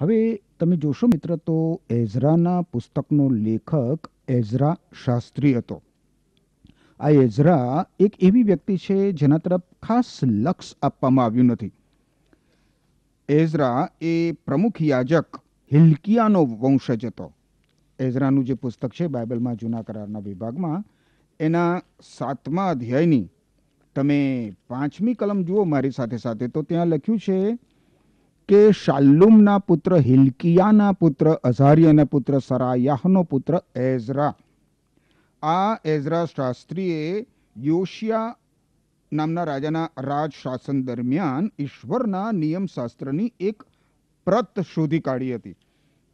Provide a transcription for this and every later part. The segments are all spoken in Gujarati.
હવે તમે જોશો મિત્ર તો એઝરાના પુસ્તકનો લેખક એઝરા શાસ્ત્રી હતો. આ એઝરા એક એવી વ્યક્તિ છે જેના તરફ ખાસ લક્ષ આપવામાં આવ્યું નથી. એઝરા એ પ્રમુખ યાજક હિલકિયાનો વંશજ હતો. એઝરાનું જે પુસ્તક છે બાઇબલમાં જૂના કરારના વિભાગમાં, એના સાતમા અધ્યાયની તમે પાંચમી કલમ જુઓ મારી સાથે સાથે, તો ત્યાં લખ્યું છે કે શાલ્લુમના પુત્ર હિલકિયાના પુત્ર અઝારિયાના પુત્ર સરાયાહનો પુત્ર એઝરા. આ એઝરા શાસ્ત્રીએ યોશિયા નામના રાજાના રાજ શાસન દરમિયાન ઈશ્વરના નિયમશાસ્ત્રની એક પ્રત શોધી કાઢી હતી.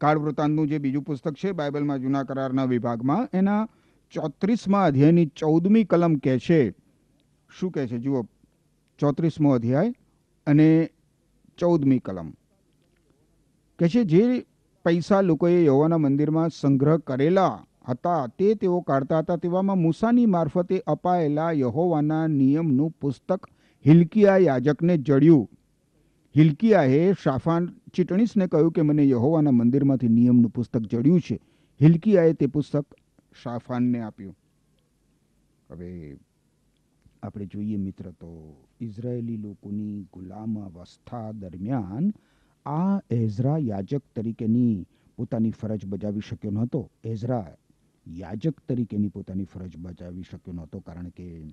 કાળ વૃત્તાંતનું જે બીજું પુસ્તક છે, બાઇબલમાં જૂના કરારના વિભાગમાં, એના ચોત્રીસમાં અધ્યાયની ચૌદમી કલમ કહે છે. શું કહે છે? જુઓ. ચોત્રીસમો અધ્યાય અને ચૌદમી કલમ. કે છે, જે પૈસા લોકોએ યહોવાના મંદિરમાં સંગ્રહ કરેલા હતા, તે તેઓ કાઢતા હતા. તેવામાં મૂસાની મારફતે અપાયેલા યહોવાના નિયમનું પુસ્તક હિલકિયા યાજકને જડ્યું. હિલકિયાએ શાફાન ચીટણીસને કહ્યું કે, મને યહોવાના મંદિરમાંથી નિયમનું પુસ્તક જડ્યું છે. હિલકિયાએ તે પુસ્તક શાફાનને આપ્યું. હવે આપણે જોઈએ મિત્ર, તો ઇઝરાયેલી લોકોની ગુલામ અવસ્થા દરમિયાન આ એઝરા યાજક તરીકેની પોતાની ફરજ બજાવી શક્યો નહોતો. એઝરા યાજક તરીકેની પોતાની ફરજ બજાવી શક્યો નહોતો કારણ કે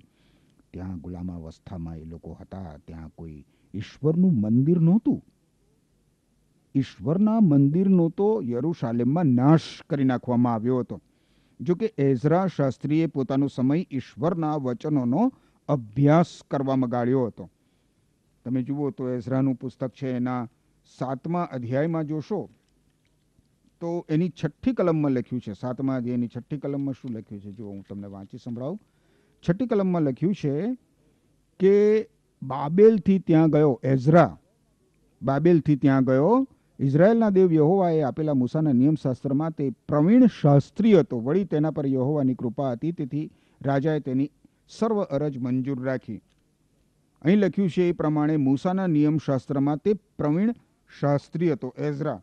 ત્યાં ગુલામાવસ્થામાં એ લોકો હતા. ત્યાં કોઈ ઈશ્વરનું મંદિર નહોતું. ઈશ્વરના મંદિરનો તો યરુશાલેમમાં નાશ કરી નાખવામાં આવ્યો હતો. જો કે એઝરા શાસ્ત્રીએ પોતાનો સમય ઈશ્વરના વચનોનો અભ્યાસ કરવામાં ગાળ્યો હતો. તમે જુઓ તો એઝરાનું પુસ્તક છે, એના સાતમા અધ્યાયમાં જોશો તો એની છઠ્ઠી કલમમાં લખ્યું છે. સાતમા અધ્યાયની છઠ્ઠી કલમમાં શું લખ્યું છે? જો હું તમને વાંચી સંભળાવું. છઠ્ઠી કલમમાં લખ્યું છે કે બાબેલથી ત્યાં ગયો એઝરા. બાબેલથી ત્યાં ગયો ઇઝરાયલના દેવ યહોવાએ આપેલા મૂસાના નિયમશાસ્ત્રમાં તે પ્રવીણ શાસ્ત્રી હતો. વળી તેના પર યહોવાની કૃપા હતી. તેથી રાજાએ તેની સર્વ અરજ મંજૂર રાખી. અહીં લખ્યું છે એ પ્રમાણે મૂસાના નિયમશાસ્ત્રમાં તે પ્રવીણ શાસ્ત્રી હતો, એઝરા.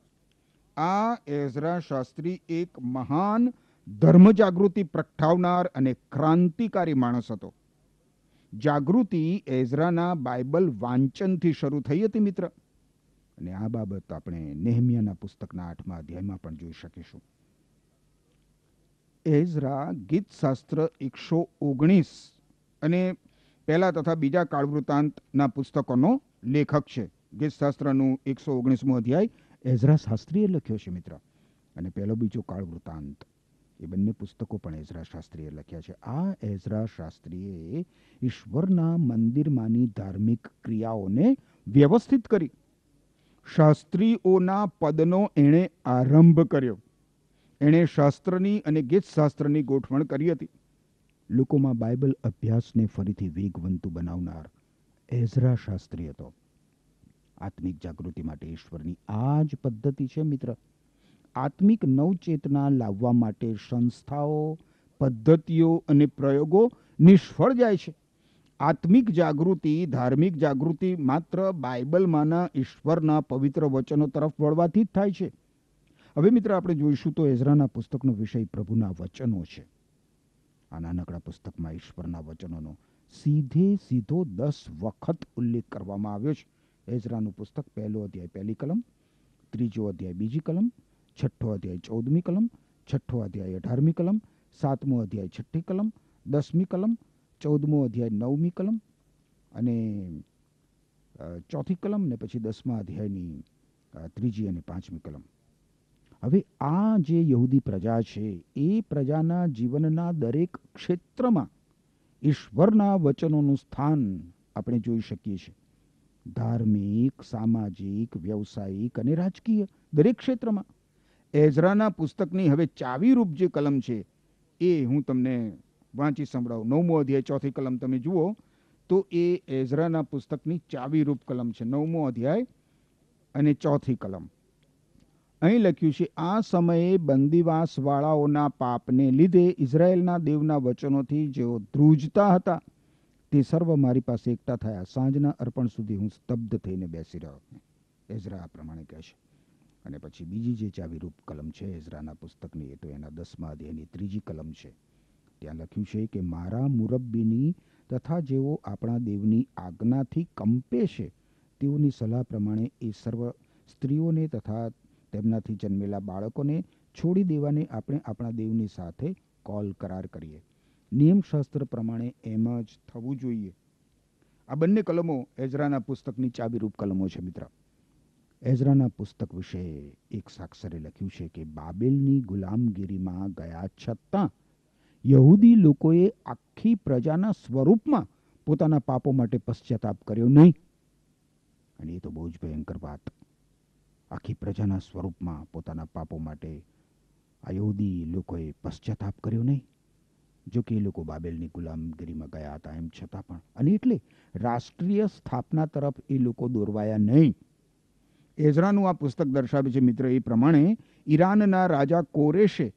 આ એઝરા શાસ્ત્રી એક મહાન ધર્મ જાગૃતિ પ્રગટાવનાર અને ક્રાંતિકારી માણસ હતો. જાગૃતિ એઝરાના બાઇબલ વાંચનથી શરૂ થઈ હતી, મિત્ર. અને આ બાબત આપણે નેહમિયાના પુસ્તકના આઠમા અધ્યાયમાં પણ જોઈ શકીશું. એઝરા ગીતશાસ્ત્ર એકસો ઓગણીસ અને પહેલા તથા બીજા કાળવૃતાંતના પુસ્તકોનો લેખક છે. ગીતશાસ્ત્રનું એકસો ઓગણીસમો અધ્યાય એઝરા શાસ્ત્રીએ લખ્યો છે મિત્ર. અને પહેલો બીજો કાળવૃતાંત. એ બંને પુસ્તકો પણ એઝરા શાસ્ત્રીએ લખ્યા છે. આ એઝરા શાસ્ત્રીએ ઈશ્વરના મંદિરમાંની ધાર્મિક ક્રિયાઓને વ્યવસ્થિત કરી. શાસ્ત્રીઓના પદનો એણે આરંભ કર્યો. એણે શાસ્ત્રની અને ગીતશાસ્ત્રની ગોઠવણ કરી હતી. લોકોમાં બાઇબલ અભ્યાસને ફરીથી વેગવંતુ બનાવનાર એઝરા શાસ્ત્રી હતો. આત્મિક જાગૃતિ માટે ઈશ્વરની આ જ પદ્ધતિ છે મિત્ર. આત્મિક નવચેતના લાવવા માટે સંસ્થાઓ, પદ્ધતિઓ અને પ્રયોગો નિષ્ફળ જાય છે. આત્મિક જાગૃતિ, ધાર્મિક જાગૃતિ માત્ર બાઇબલમાંના ઈશ્વરના પવિત્ર વચનો તરફ વળવાથી જ થાય છે. હવે મિત્ર આપણે જોઈશું તો એઝરાના પુસ્તકનો વિષય પ્રભુના વચનો છે. આ નાનકડા પુસ્તકમાં ઈશ્વરના વચનોનો સીધે સીધો દસ વખત ઉલ્લેખ કરવામાં આવ્યો છે. એઝરાનું પુસ્તક પહેલો અધ્યાય પહેલી કલમ, ત્રીજો અધ્યાય બીજી કલમ, છઠ્ઠો અધ્યાય ચૌદમી કલમ, છઠ્ઠો અધ્યાય અઢારમી કલમ, સાતમો અધ્યાય છઠ્ઠી કલમ, દસમી કલમ, ચૌદમો અધ્યાય નવમી કલમ અને ચોથી કલમ ને પછી દસમા અધ્યાયની ત્રીજી અને પાંચમી કલમ. હવે આ જે યહૂદી પ્રજા છે, એ પ્રજાના જીવનના દરેક ક્ષેત્રમાં ઈશ્વરના વચનોનું સ્થાન આપણે જોઈ શકીએ છીએ. ધાર્મિક, સામાજિક, વ્યવસાયિક અને રાજકીય દરેક ક્ષેત્રમાં. એઝરાના પુસ્તકની હવે ચાવીરૂપ જે કલમ છે, એ હું તમને વાંચી સંભળાવું. નવમો અધ્યાય, ચોથી કલમ તમે જુઓ, તો એ એઝરાના પુસ્તકની ચાવીરૂપ કલમ છે. નવમો અધ્યાય અને ચોથી કલમ. અહીં લખ્યું છે, આ સમયે બંદીવાસવાળાઓના પાપને લીધે ઇઝરાયેલના દેવના વચનોથી જેઓ ધ્રુજતા હતા, તે સર્વ મારી પાસે એકઠા થયા. સાંજના અર્પણ સુધી હું સ્તબ્ધ થઈને બેસી રહ્યો એઝરા આ પ્રમાણે કહે છે. અને પછી બીજી જે ચાવીરૂપ કલમ છે, એઝરાના પુસ્તકની, એ તો એના દસમા અધ્યાયની ત્રીજી કલમ છે. ત્યાં લખ્યું છે કે, મારા મુરબ્બીની તથા જેઓ આપણા દેવની આજ્ઞાથી કંપે છે, તેઓની સલાહ પ્રમાણે એ સર્વ સ્ત્રીઓને તથા તેમનાથી જન્મેલા બાળકોને છોડી દેવાને આપણે આપણા દેવની સાથે કોલ કરાર કરીએ. નિયમશાસ્ત્ર પ્રમાણે એમ જ થવું જોઈએ. આ બંને કલમો એઝરાના પુસ્તકની ચાવીરૂપ કલમો છે મિત્ર. એઝરાના પુસ્તક વિશે એક સાક્ષરે લખ્યું છે કે બાબેલની ગુલામગીરીમાં ગયા છતાં યહૂદી લોકોએ આખી પ્રજાના સ્વરૂપમાં પોતાના પાપો માટે પશ્ચાતાપ કર્યો નહીં. અને એ તો બહુ જ ભયંકર વાત. આખી પ્રજાના સ્વરૂપમાં પોતાના પાપો માટે યહૂદી લોકોએ પશ્ચાતાપ કર્યો નહીં. જો કે એ લોકો બાબેલની ગુલામગીરીમાં ગયા હતા એમ છતાં પણ. અને એટલે રાષ્ટ્રીય સ્થાપના તરફ એ લોકો દોરવાયા નહીં. એઝરાનું આ પુસ્તક દર્શાવે છે મિત્ર એ પ્રમાણે ઈરાનના રાજા કોરેશે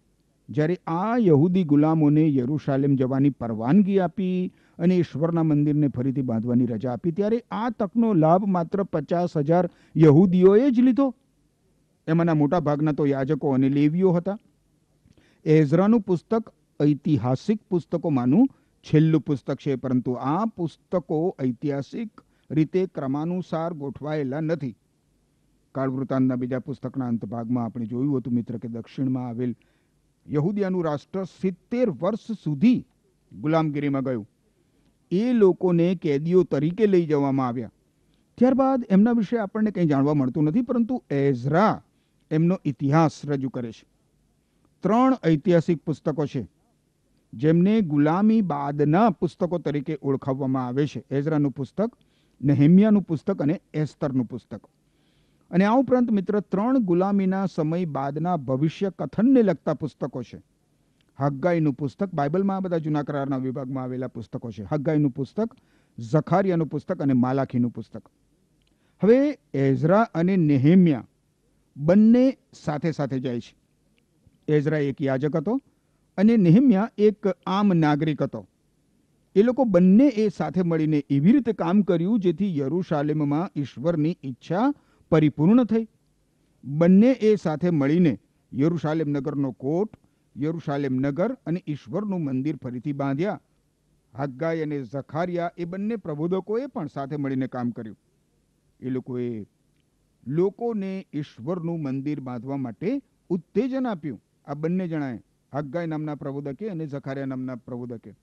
જ્યારે આ યહૂદી ગુલામોને યરુશાલેમ જવાની પરવાનગી આપી અને ઈશ્વરના મંદિરને ફરીથી બાંધવાની રજા આપી. ત્યારે આ તકનો લાભ માત્ર પચાસ હજાર યહૂદીઓએ જ લીધો. એમાંના મોટા ભાગના તો યાજકો અને લેવીઓ હતા. એઝરાનું પુસ્તક ઐતિહાસિક પુસ્તકોમાંનું છેલ્લું પુસ્તક છે, પરંતુ આ પુસ્તકો ઐતિહાસિક રીતે ક્રમાનુસાર ગોઠવાયેલા નથી. કાળવૃતાંતના બીજા પુસ્તકના અંતભાગમાં આપણે જોયું હતું, મિત્ર, કે દક્ષિણમાં આવેલ યહૂદીયાનું રાષ્ટ્ર સિત્તેર વર્ષ સુધી ગુલામગીરીમાં ગયું. એ લોકોને કેદીઓ તરીકે લઈ જવામાં આવ્યા. ત્યારબાદ એમના વિશે આપણને કંઈ જાણવા મળતું નથી, પરંતુ એઝરા એમનો ઇતિહાસ રજૂ કરે છે. ત્રણ ઐતિહાસિક પુસ્તકો છે, જેમને ગુલામી બાદના પુસ્તકો તરીકે ઓળખાવવામાં આવે છે. એઝરાનું પુસ્તક, નેહેમિયાનું પુસ્તક અને એસ્તરનું પુસ્તક. અને આ ઉપરાંત મિત્ર, ત્રણ ગુલામીના સમય બાદના ભવિષ્ય કથનને લગતા પુસ્તકો છે. હગ્ગાઈનું પુસ્તક, બાઇબલમાં આ બધા જૂના કરારના વિભાગમાં આવેલા પુસ્તકો છે. હગ્ગાઈનું પુસ્તક, ઝખારિયાનું પુસ્તક અને માલાખીનું પુસ્તક. હવે એઝરા અને નેહેમિયા બંને સાથે સાથે જાય છે. એઝરા એક યાજક હતો અને નેહેમિયા એક આમ નાગરિક હતો. એ લોકો બંને એ સાથે મળીને એવી રીતે કામ કર્યું જેથી યરુશાલેમમાં ઈશ્વરની ઈચ્છા પરિપૂર્ણ થઈ. બંને એ સાથે મળીને યરુશાલેમ નગરનો કોટ યરુશાલેમ નગર અને ઈશ્વરનું મંદિર ફરીથી બાંધ્યા. હગ્ગાઈ અને ઝખારિયા એ બંને પ્રબોધકોએ પણ સાથે મળીને કામ કર્યું. એ લોકોએ લોકોને ઈશ્વરનું મંદિર બાંધવા માટે ઉત્તેજન આપ્યું. આ બંને જણાએ હગ્ગાઈ નામના પ્રબોધકે અને ઝખારિયા નામના પ્રબોધકે.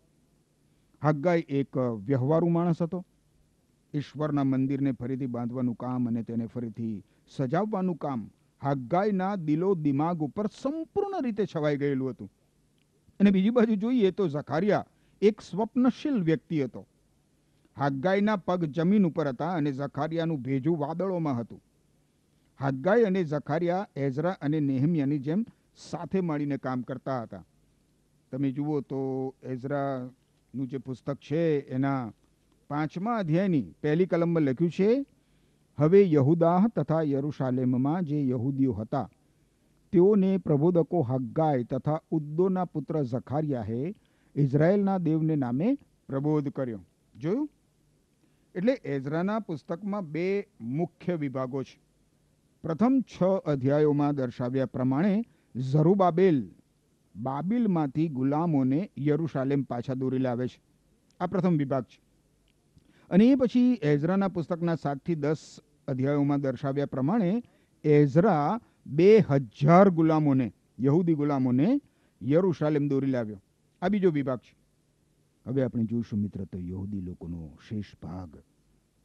હગ્ગાઈ એક વ્યવહારુ માણસ હતો. ઈશ્વરના મંદિરને ફરીથી બાંધવાનું કામ અને તેને ફરીથી સજાવવાનું કામ હગ્ગાઈના દિલો દિમાગ ઉપર સંપૂર્ણ રીતે છવાઈ ગયેલું હતું. અને બીજી બાજુ જોઈએ તો ઝખારિયા એક સ્વપ્નશીલ વ્યક્તિ હતો. હગ્ગાઈના પગ જમીન ઉપર હતા અને ઝખારિયાનું ભેજું વાદળોમાં હતું. હગ્ગાઈ અને ઝખારિયા એઝરા અને નેહમિયાની જેમ સાથે મળીને કામ કરતા હતા. તમે જુઓ તો એઝરાનું જે પુસ્તક છે એના પાંચમા અધ્યાયની પહેલી કલમમાં લખ્યું છે હવે યહુદાહ તથા યરુશાલેમમાં જે યહૂદીઓ હતા, તેઓને પ્રબોધકો હગ્ગાય તથા ઉદ્દોના પુત્ર ઝખારિયાએ ઇઝરાયેલના દેવને નામે પ્રબોધ કર્યો. જોયું? એટલે એઝરાના પુસ્તકમાં બે મુખ્ય વિભાગો છે. પ્રથમ છ અધ્યાયોમાં દર્શાવ્યા પ્રમાણે ઝરુબાબેલ બાબિલમાંથી ગુલામોને યરુશાલેમ પાછા દોરી લાવે છે. આ પ્રથમ વિભાગ છે. અને એ પછી એઝરાના પુસ્તકના સાતથી દસ અધ્યાયોમાં દર્શાવ્યા પ્રમાણે એઝરા બે હજાર ગુલામોને, યહૂદી ગુલામોને યરુશાલેમ દોરી લાવ્યો. આ બીજો વિભાગ છે. હવે આપણે જોઈશું મિત્ર તો યહૂદી લોકોનો શેષ ભાગ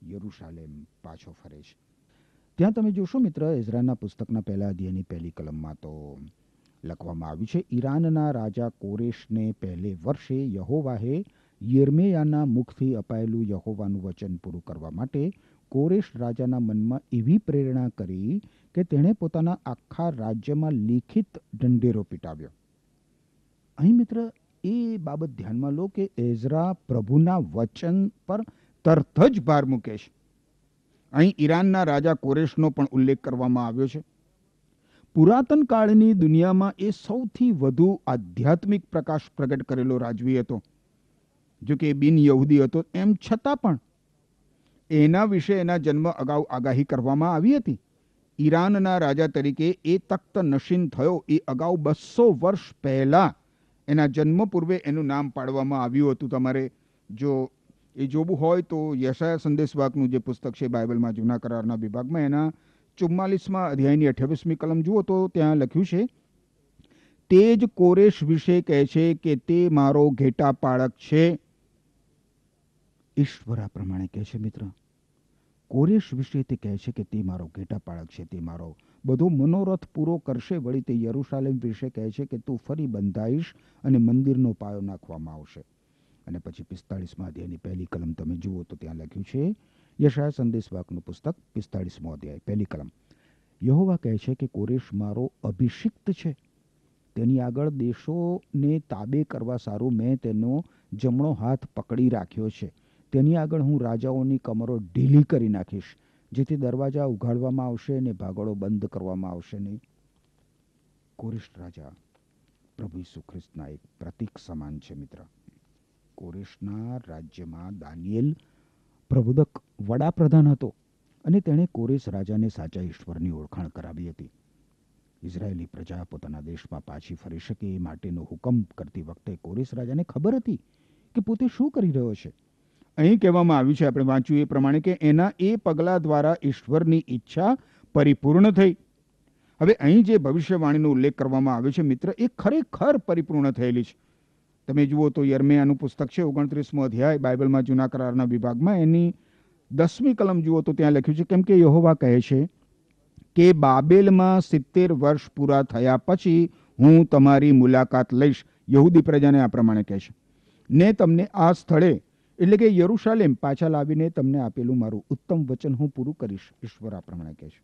યરુશાલેમ પાછો ફરે છે. ત્યાં તમે જોશો મિત્ર, એઝરાના પુસ્તકના પહેલા અધ્યાયની પહેલી કલમમાં તો લખવામાં આવ્યું છે, ઈરાનના રાજા કોરેશને પહેલે વર્ષે યહોવાહે યર્મેયાના મુખથી અપાયેલું યહોવાનું વચન પૂરું કરવા માટે કોરેશ રાજાના મનમાં એવી પ્રેરણા કરી કે તેણે પોતાના આખા રાજ્યમાં લિખિત ઢંઢેરો પીટાવ્યો. અહીં મિત્ર, એ બાબત ધ્યાનમાં લો કે એઝરા પ્રભુના વચન પર તરત જ ભાર મૂકે છે. અહીં ઈરાનના રાજા કોરેશનો પણ ઉલ્લેખ કરવામાં આવ્યો છે. પુરાતન કાળની દુનિયામાં એ સૌથી વધુ આધ્યાત્મિક પ્રકાશ પ્રગટ કરેલો રાજવી હતો. જો કે બિન યહૂદી હતો, એમ છતાં પણ એના વિશે એના જન્મ અગાઉ આગાહી કરવામાં આવી હતી. ઈરાનના રાજા તરીકે એ તખ્ત નશીન થયો. એ અગાઉ બસો વર્ષ પહેલા એના જન્મ પૂર્વે એનું નામ પાડવામાં આવ્યું હતું. તમારે જો એ જોવું હોય તો યશાયા સંદેશવાકનું જે પુસ્તક છે, બાઇબલમાં જૂના કરારના વિભાગમાં, એના ચુમ્માલીસમાં અધ્યાયની અઠ્યાવીસમી કલમ જુઓ તો ત્યાં લખ્યું છે તે જ કોરેશ વિશે કહે છે કે તે મારો ઘેટા પાળક છે. ઈશ્વર પ્રમાણે કહે છે, મિત્ર. કોરેશ વિશે તે કહે છે કે, તે મારો ઘેટા પાળક છે, તે મારો બધો મનોરથ પૂરો કરશે વળી તે યરુશાલેમ વિશે કહે છે કે, તું ફરી બંધાઈશ અને મંદિરનો પાયો નાખવામાં આવશે. અને પછી પિસ્તાળીસમાં અધ્યાયની પહેલી કલમ તમે જુઓ તો ત્યાં લખ્યું છે યશાય સંદેશવાકનું પુસ્તક, પિસ્તાળીસમો અધ્યાય, પહેલી કલમ. યહોવા કહે છે કે, કોરેશ મારો અભિષિક્ત છે. તેની આગળ દેશોને તાબે કરવા સારું મેં તેનો જમણો હાથ પકડી રાખ્યો છે. તેની આગળ હું રાજાઓની કમરો ઢીલી કરી નાખીશ, જેથી દરવાજા ઉઘાડવામાં આવશે અને ભાગળો બંધ કરવામાં આવશે નહીં. કોરેશ રાજા, પ્રભુ ઈસુ ખ્રિસ્તના એક પ્રતીક સમાન છે મિત્ર. કોરેશના રાજ્યમાં દાનિયેલ પ્રબોધક વડાપ્રધાન હતો અને તેણે કોરેશ રાજાને સાચા ઈશ્વરની ઓળખાણ કરાવી હતી. ઇઝરાયેલી પ્રજા પોતાના દેશમાં પાછી ફરી શકે એ માટેનો હુકમ કરતી વખતે કોરેશ રાજાને ખબર હતી કે પોતે શું કરી રહ્યો છે. અહીં કહેવામાં આવ્યું છે, આપણે વાંચ્યું એ પ્રમાણે કે એના એ પગલાં દ્વારા ઈશ્વરની ઈચ્છા પરિપૂર્ણ થઈ. હવે અહીં જે ભવિષ્યવાણીનો ઉલ્લેખ કરવામાં આવ્યો છે, મિત્ર, એ ખરેખર પરિપૂર્ણ થયેલી છે. તમે જુઓ તો યર્મિયાનું પુસ્તક છે, ઓગણત્રીસમો અધ્યાય, બાઇબલમાં જૂના કરારના વિભાગમાં. એની દસમી કલમ જુઓ તો ત્યાં લખ્યું છે, કેમ કે યહોવા કહે છે કે બાબેલમાં સિત્તેર વર્ષ પૂરા થયા પછી હું તમારી મુલાકાત લઈશ. યહૂદી પ્રજાને આ પ્રમાણે કહે ને તમને આ સ્થળે એટલે કે યરુશાલેમ પાછા લાવીને તમને આપેલું મારું ઉત્તમ વચન હું પૂરું કરીશ, ઈશ્વર આ પ્રમાણે કહે છે.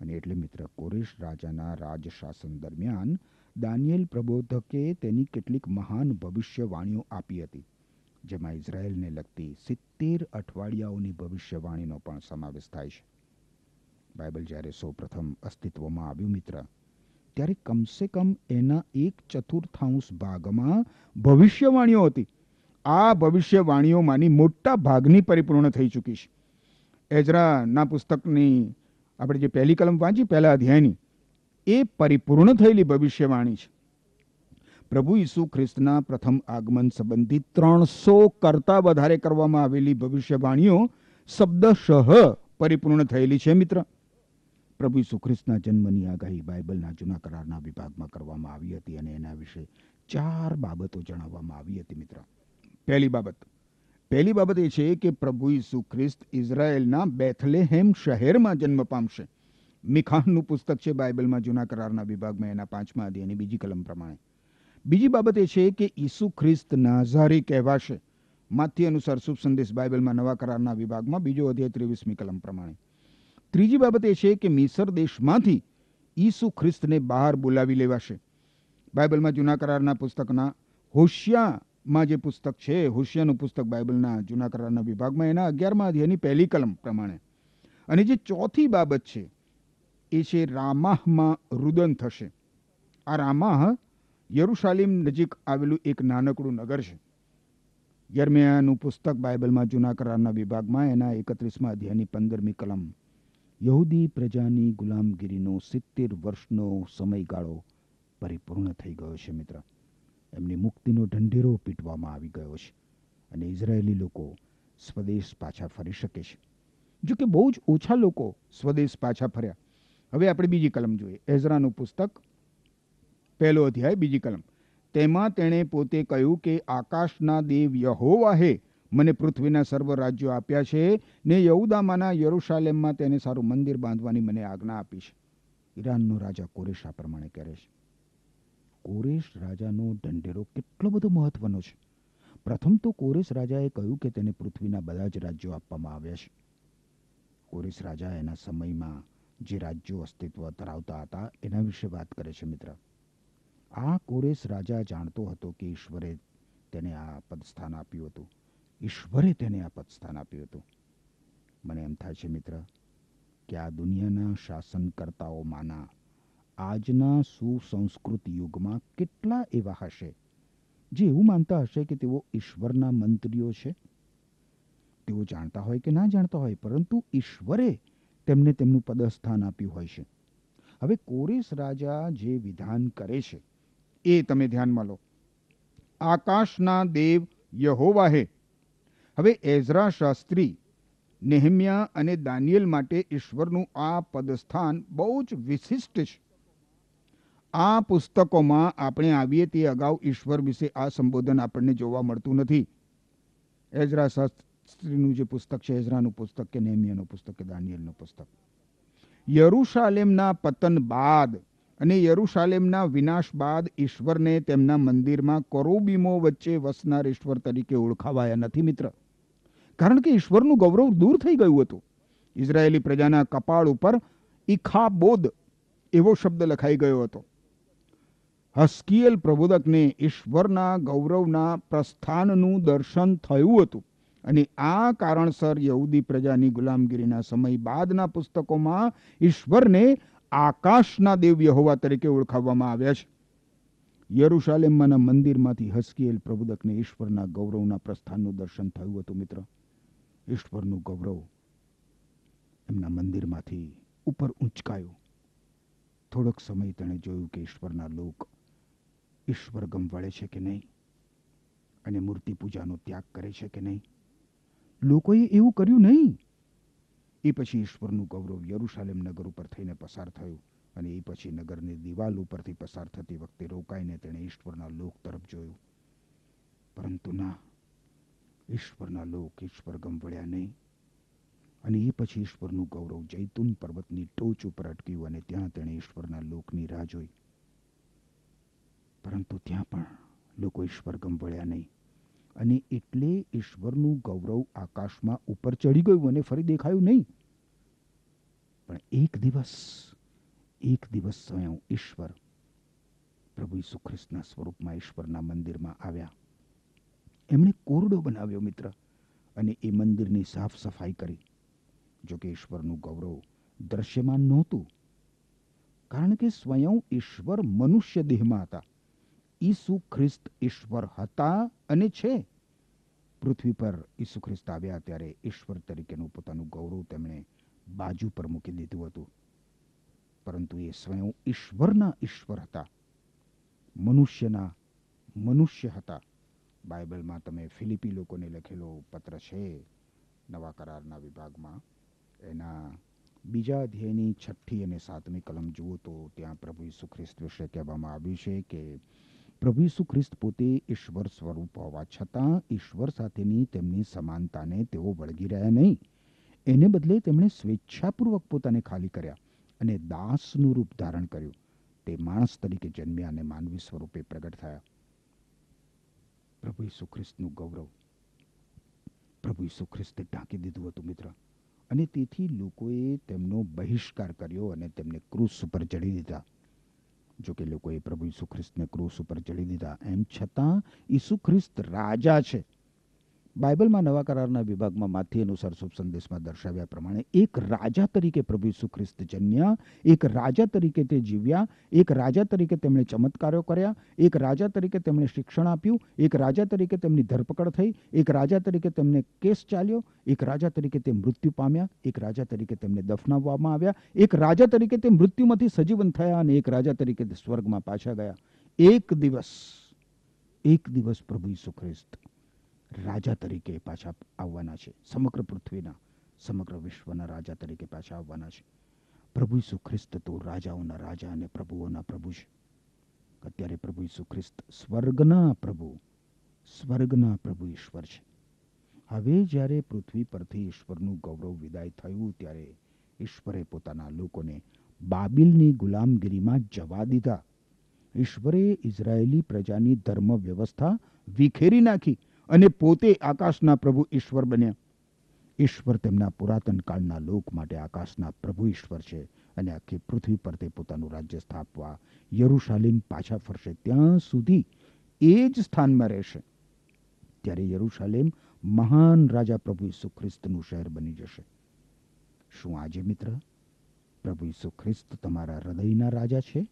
અને એટલે મિત્ર કોરેશ રાજાના રાજશાસન દરમિયાન દાનિયેલ પ્રબોધકે તેની કેટલીક મહાન ભવિષ્યવાણીઓ આપી હતી, જેમાં ઇઝરાયેલને લગતી સિત્તેર અઠવાડિયાઓની ભવિષ્યવાણીનો પણ સમાવેશ થાય છે. બાઇબલ જ્યારે સૌપ્રથમ અસ્તિત્વમાં આવ્યું મિત્ર, ત્યારે કમસે કમ એના એક ચતુર્થાંશ ભાગમાં ભવિષ્યવાણીઓ હતી. આ ભવિષ્યવાણીઓમાંની મોટા ભાગની પરિપૂર્ણ થઈ ચૂકી છે. એજરાના પુસ્તકની આપણે જે પહેલી કલમ વાંચી, પહેલા અધ્યાયની, એ પરિપૂર્ણ થયેલી ભવિષ્યવાણી છે. પ્રભુ ઈસુ ખ્રિસ્તના પ્રથમ આગમન સંબંધિત ત્રણસો કરતાં વધારે કરવામાં આવેલી ભવિષ્યવાણીઓ શબ્દશઃ પરિપૂર્ણ થયેલી છે, મિત્ર. પ્રભુ ઈસુ ખ્રિસ્તના જન્મની આગાહી બાઇબલના જૂના કરારના વિભાગમાં કરવામાં આવી હતી અને એના વિશે ચાર બાબતો જણાવવામાં આવી હતી, મિત્ર. પહેલી બાબત. પહેલી બાબત એ છે કે પ્રભુ ઈસુ ખ્રિસ્ત ઇઝરાયેલના બેથલેહેમ શહેરમાં જન્મ પામશે. મિખાનનું પુસ્તક છે બાઇબલમાં જૂના કરારના વિભાગમાં, એના પાંચમા અધ્યાયની બીજી કલમ પ્રમાણે. બીજી બાબત એ છે કે ઈસુ ખ્રિસ્ત નાઝારી કહેવાશે. માથી અનુસાર શુભ સંદેશ બાઇબલમાં નવા કરારના વિભાગમાં, બીજો અધ્યાય ત્રેવીસમી કલમ પ્રમાણે. ત્રીજી બાબત એ છે કે મિસર દેશમાંથી ઈસુ ખ્રિસ્તને બહાર બોલાવી લેવાશે. બાઇબલમાં જૂના કરારના પુસ્તકના હોશિયામાં જે પુસ્તક છે હોશિયાનું પુસ્તક બાઇબલના જૂના કરારના વિભાગમાં, એના અગિયારમાં અધ્યાયની પહેલી કલમ પ્રમાણે. અને જે ચોથી બાબત છે, એ છે રામાહમાં રુદન થશે. આ રામાહ યરુશાલિમ નજીક આવેલું એક નાનકડું નગર છે. યર્મિયાનું પુસ્તક બાઇબલમાં જૂના કરારના વિભાગમાં, એના એકત્રીસમાં અધ્યાયની પંદરમી કલમ. યહૂદી પ્રજાની ગુલામગીરીનો સિત્તેર વર્ષનો સમયગાળો પરિપૂર્ણ થઈ ગયો છે, મિત્ર. એમની મુક્તિનો ઢંઢેરો પીટવામાં આવી ગયો છે અને ઇઝરાયેલી લોકો સ્વદેશ પાછા ફરી શકે છે. જો કે બહુ જ ઓછા લોકો સ્વદેશ પાછા ફર્યા. હવે આપણે બીજી કલમ જોઈએ. એઝરાનું પુસ્તક, પહેલો અધ્યાય, બીજી કલમ. તેમાં તેણે પોતે કહ્યું કે આકાશના દેવ યહોવાહે મને પૃથ્વીના સર્વ રાજ્યો આપ્યા છે ને યહુદામાના યરુશાલેમમાં તેને સારું મંદિર બાંધવાની મને આજ્ઞા આપી છે. ઈરાનનો રાજા કોરેશા પ્રમાણે કરે છે. કોરેશ રાજાનો ઢંઢેરો કેટલો બધો મહત્વનો છે. પ્રથમ તો કોરેશ રાજાએ કહ્યું કે તેને પૃથ્વીના બધા જ રાજ્યો આપવામાં આવ્યા છે. કોરેશ રાજા એના સમયમાં જે રાજ્યો અસ્તિત્વ ધરાવતા હતા એના વિશે વાત કરે છે મિત્ર. આ કોરેશ રાજા જાણતો હતો કે ઈશ્વરે તેને આ પદસ્થાન આપ્યું હતું. ઈશ્વરે તેને આ પદસ્થાન આપ્યું હતું. મને એમ થાય છે મિત્ર કે આ દુનિયાના શાસનકર્તાઓમાંના આજના સુસંસ્કૃત યુગમાં કેટલા એવા હશે? જે એવું માનતા હશે કે તેઓ ઈશ્વરના મંત્રીઓ છે? તેઓ જાણતા હોય કે ના જાણતા હોય, પરંતુ ઈશ્વરે તેમને તેમનું પદસ્થાન આપ્યું હોય છે. હવે કોરેશ રાજા જે વિધાન કરે છે, એ તમે ધ્યાનમાં લો. આકાશના દેવ યહોવાહે. હવે એઝરા શાસ્ત્રી નેહમ્યા અને દાનિયેલ માટે ઈશ્વરનું આ પદસ્થાન બહુ જ વિશિષ્ટ છે. આ પુસ્તકોમાં આપણે આવીએ તે અગાઉ ઈશ્વર વિશે આ સંબોધન આપણને જોવા મળતું નથી. એઝરા શાસ્ત્રીનું જે પુસ્તક છે, એઝરાનું પુસ્તક કે નેમિયાનું પુસ્તક કે દાનિયલનું પુસ્તક. યરુશાલેમના પતન બાદ અને યરુશાલેમના વિનાશ બાદ ઈશ્વરને તેમના મંદિરમાં કોરોબીમો વચ્ચે વસનાર ઈશ્વર તરીકે ઓળખાવાયા નથી મિત્ર. કારણ કે ઈશ્વરનું ગૌરવ દૂર થઈ ગયું હતું. ઇઝરાયેલી પ્રજાના કપાળ ઉપર ઇખાબોદ એવો શબ્દ લખાઈ ગયો હતો. હસ્કિયલ પ્રબોધકને ઈશ્વરના ગૌરવના પ્રસ્થાનનું દર્શન થયું હતું. અને આ કારણસર યહૂદી પ્રજાની ગુલામગીરીના સમય બાદના પુસ્તકોમાં ઈશ્વરને આકાશના દેવ યહોવા તરીકે ઓળખાવવામાં આવ્યા છે. યરુશાલેમમાંના મંદિરમાંથી હસ્કીએલ પ્રબોધકને ઈશ્વરના ગૌરવના પ્રસ્થાનનું દર્શન થયું હતું, મિત્ર. ઈશ્વરનું ગૌરવ એમના મંદિરમાંથી ઉપર ઊંચકાયું. થોડોક સમય તેણે જોયું કે ઈશ્વરના લોક ઈશ્વર ગમ વળે છે કે નહીં? અને મૂર્તિ પૂજાનો ત્યાગ કરે છે કે નહીં? લોકોએ એવું કર્યું નહીં. એ પછી ઈશ્વરનું ગૌરવ યરુશાલેમ નગર ઉપર થઈને પસાર થયું અને એ પછી નગરની દિવાલ ઉપરથી પસાર થતી વખતે રોકાઈને તેણે ઈશ્વરના લોક તરફ જોયું. પરંતુ ના, ઈશ્વરના લોક ઈશ્વર ગમ વળ્યા નહીં. અને એ પછી ઈશ્વરનું ગૌરવ જૈતુન પર્વતની ટોચ ઉપર અટક્યું અને ત્યાં તેણે ઈશ્વરના લોકની રાહ જોઈ. પરંતુ ત્યાં પણ લોકો ઈશ્વર ગમવળ્યા નહીં. અને એટલે ઈશ્વરનું ગૌરવ આકાશમાં ઉપર ચડી ગયું અને ફરી દેખાયું નહીં. પણ એક દિવસ એક દિવસ સ્વયં ઈશ્વર પ્રભુ ઈસુ ખ્રિસ્તના સ્વરૂપમાં ઈશ્વરના મંદિરમાં આવ્યા. એમણે કોરડો બનાવ્યો, મિત્ર, અને એ મંદિરની સાફ સફાઈ કરી. જોકે ઈશ્વરનું ગૌરવ દ્રશ્યમાન નહોતું, કારણ કે સ્વયં ઈશ્વર મનુષ્ય દેહમાં હતા. ઈસુ ખ્રિસ્ત ઈશ્વર હતા અને છે. પૃથ્વી પર ઈસુ ખ્રિસ્ત આવ્યા ત્યારે ઈશ્વર તરીકેનું પોતાનું ગૌરવ તેમણે બાજુ પર મૂકી દીધું હતું. પરંતુ એ સ્વયં ઈશ્વરના ઈશ્વર હતા. મનુષ્યના મનુષ્ય હતા. બાઇબલમાં તમે ફિલિપી લોકોને લખેલો પત્ર છે નવા કરારના વિભાગમાં. એના બીજા અધ્યાયની છઠ્ઠી અને સાતમી કલમ જુઓ તો ત્યાં પ્રભુ ઈસુ ખ્રિસ્ત વિશે કહેવામાં આવ્યું છે કે પ્રભુ ઈસુ ખ્રિસ્ત પોતે ઈશ્વર સ્વરૂપ હોવા છતાં ઈશ્વર સાથેની તેમની સમાનતાને તેઓ વળગી રહ્યા નહીં. એને બદલે તેમણે સ્વેચ્છાપૂર્વક પોતાને ખાલી કર્યા અને દાસનું રૂપ ધારણ કર્યું. તે માણસ તરીકે જન્મ્યા અને માનવી સ્વરૂપે પ્રગટ થયા. પ્રભુ ઈસુ ખ્રિસ્તનું ગૌરવ. પ્રભુ ઈસુ ખ્રિસ્તે ઢાંકી દીધું હતું મિત્ર. અને તેથી લોકોએ તેમનો બહિષ્કાર કર્યો અને તેમને ક્રૂસ ઉપર ચડી દીધા. જો કે લોકોએ પ્રભુ ઈસુ ખ્રિસ્તને ક્રૂસ ઉપર ચડી દીધા. એમ છતાં ઈસુ ખ્રિસ્ત રાજા છે. બાઇબલમાં નવા કરારના વિભાગમાં માથી અનુસાર શુભ સંદેશમાં દર્શાવ્યા પ્રમાણે એક રાજા તરીકે પ્રભુ ઈસુ ખ્રિસ્ત જન્મ્યા એક રાજા તરીકે તે જીવ્યા એક રાજા તરીકે તેમણે ચમત્કારો કર્યા એક રાજા તરીકે તેમણે શિક્ષણ આપ્યું એક રાજા તરીકે તેમની ધરપકડ થઈ એક રાજા તરીકે તેમને કેસ ચાલ્યો એક રાજા તરીકે તે મૃત્યુ પામ્યા એક રાજા તરીકે તેમને દફનાવવામાં આવ્યા એક રાજા તરીકે તે મૃત્યુમાંથી સજીવન થયા અને એક રાજા તરીકે તે સ્વર્ગમાં પાછા ગયા એક દિવસ એક દિવસ પ્રભુ ઈસુ ખ્રિસ્ત રાજા તરીકે પાછા આવવાના છે. સમગ્ર પૃથ્વીના સમગ્ર વિશ્વના રાજા તરીકે પાછા આવવાના છે. પ્રભુ ઈસુ ખ્રિસ્ત તો રાજાઓના રાજા અને પ્રભુઓના પ્રભુ છે અત્યારે પ્રભુ ઈસુ ખ્રિસ્ત સ્વર્ગના પ્રભુ સ્વર્ગના પ્રભુ ઈશ્વર છે. હવે જ્યારે પૃથ્વી પરથી ઈશ્વરનું ગૌરવ વિદાય થયું ત્યારે ઈશ્વરે પોતાના લોકોને બાબિલની ગુલામગીરીમાં જવા દીધા. ઈશ્વરે ઇઝરાયેલી પ્રજાની ધર્મ વ્યવસ્થા વિખેરી નાખી. અને પોતે આકાશના પ્રભુ ઈશ્વર બન્યા. ઈશ્વર તેમના પુરાતન કાળના લોક માટે આકાશના પ્રભુ ઈશ્વર છે અને આખી પૃથ્વી પર તે પોતાનું રાજ્ય સ્થાપવા યરુશાલિમ પાછા ફરશે. ત્યાં સુધી એ જ સ્થાનમાં રહેશે. ત્યારે યરુશાલેમ મહાન રાજા પ્રભુ ઈસુ ખ્રિસ્તનું શહેર બની જશે. શું આજે મિત્ર પ્રભુ ઈસુ ખ્રિસ્ત તમારા હૃદયના રાજા છે?